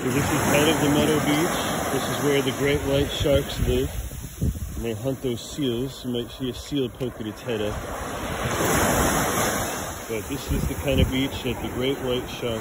So this is head of the Meadow Beach. This is where the great white sharks live. And they hunt those seals. You might see a seal poking its head up. But this is the kind of beach that the great white shark